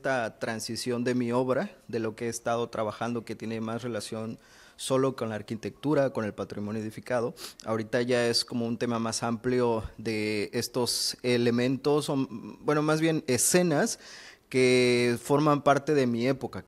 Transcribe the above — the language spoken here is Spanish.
esta transición de mi obra, de lo que he estado trabajando, que tiene más relación solo con la arquitectura, con el patrimonio edificado. Ahorita ya es como un tema más amplio de estos elementos, o, bueno, más bien escenas que forman parte de mi época.